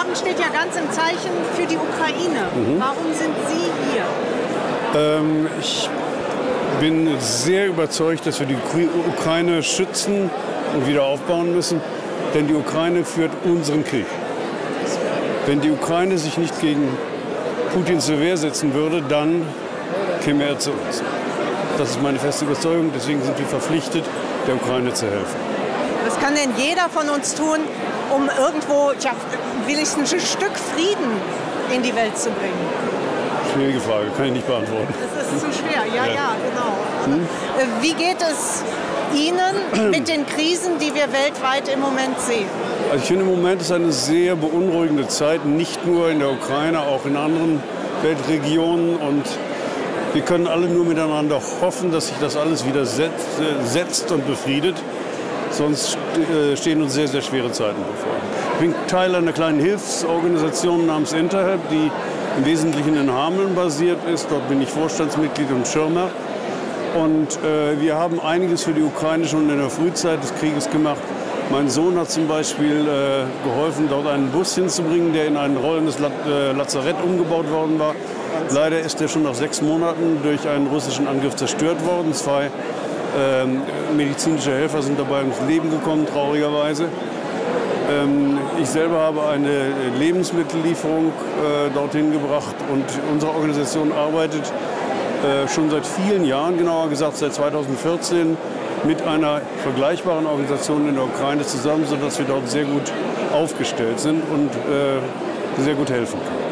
Abend steht ja ganz im Zeichen für die Ukraine. Mhm. Warum sind Sie hier? Ähm, ich bin sehr überzeugt, dass wir die Ukraine schützen und wieder aufbauen müssen, denn die Ukraine führt unseren Krieg. Wenn die Ukraine sich nicht gegen Putin zur Wehr setzen würde, dann käme er zu uns. Das ist meine feste Überzeugung, deswegen sind wir verpflichtet, der Ukraine zu helfen. Was kann denn jeder von uns tun, um irgendwo, tja, wenigstens ein Stück Frieden in die Welt zu bringen? Schwierige Frage, kann ich nicht beantworten. Das ist zu schwer, ja, ja, Ja. genau. Hm? Äh, Wie geht es Ihnen mit den Krisen, die wir weltweit im Moment sehen? Also ich finde, im Moment ist eine sehr beunruhigende Zeit, nicht nur in der Ukraine, auch in anderen Weltregionen. Und wir können alle nur miteinander hoffen, dass sich das alles wieder setzt, äh, setzt und befriedet. Sonst äh, stehen uns sehr, sehr schwere Zeiten bevor. Ich bin Teil einer kleinen Hilfsorganisation namens Interhelp, die im Wesentlichen in Hameln basiert ist. Dort bin ich Vorstandsmitglied und Schirmer. Und äh, wir haben einiges für die Ukraine schon in der Frühzeit des Krieges gemacht. Mein Sohn hat zum Beispiel äh, geholfen, dort einen Bus hinzubringen, der in ein rollendes La äh, Lazarett umgebaut worden war. Leider ist der schon nach sechs Monaten durch einen russischen Angriff zerstört worden. Zwei ähm, medizinische Helfer sind dabei ums Leben gekommen, traurigerweise. Ähm, ich selber habe eine Lebensmittellieferung äh, dorthin gebracht und unsere Organisation arbeitet äh, schon seit vielen Jahren, genauer gesagt seit 2014, mit einer vergleichbaren Organisation in der Ukraine zusammen, sodass wir dort sehr gut aufgestellt sind und äh, sehr gut helfen können.